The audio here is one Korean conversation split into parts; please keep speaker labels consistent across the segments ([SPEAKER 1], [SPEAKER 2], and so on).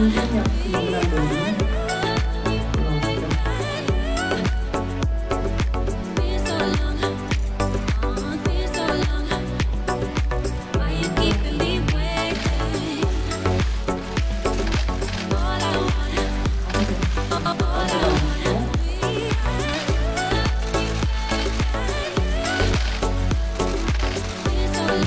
[SPEAKER 1] 정신력 인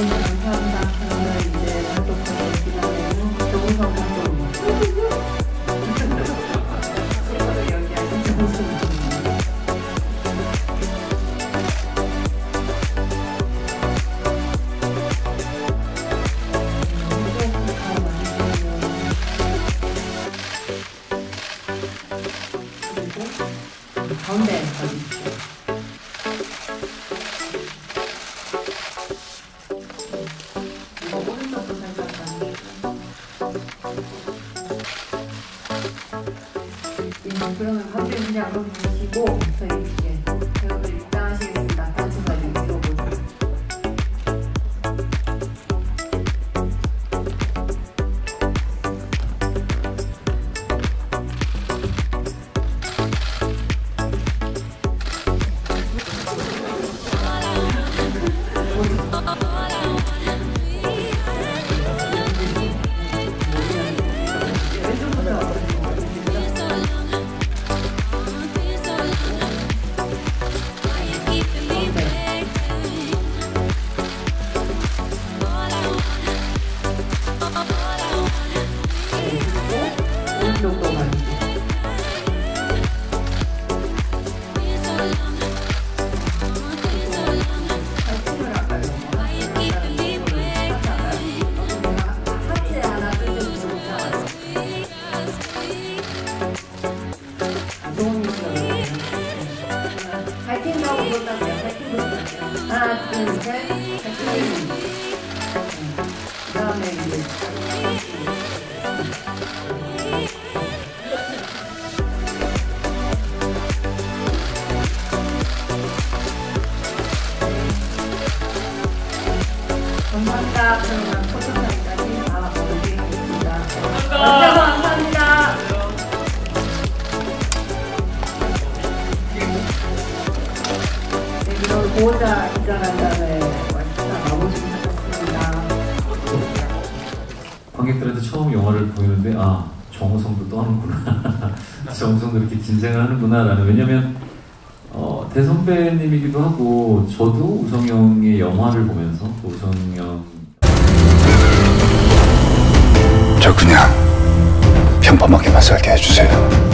[SPEAKER 1] 연기하신 조우성 감독님. 그리고 가운데 보시고 저희 좋은 미션. 파이팅 하고 그러다가 파이팅 그러다가 하나 둘 셋 파이팅. 감사합니다. 그러면 포토타임까지 다 올리겠습니다. 감사합니다. 감사합니다. 네, 그럼 보호자 완전 마무리하겠습니다.
[SPEAKER 2] 관객들한테 처음 영화를 보이는데 아 정우성도 또 하는구나 정우성도 이렇게 긴장을 하는구나라는 왜냐면 어, 대선배님이기도 하고 저도 우성 형의 영화를 보면서 우성 형
[SPEAKER 3] 저 그냥 평범하게만 살게 해주세요.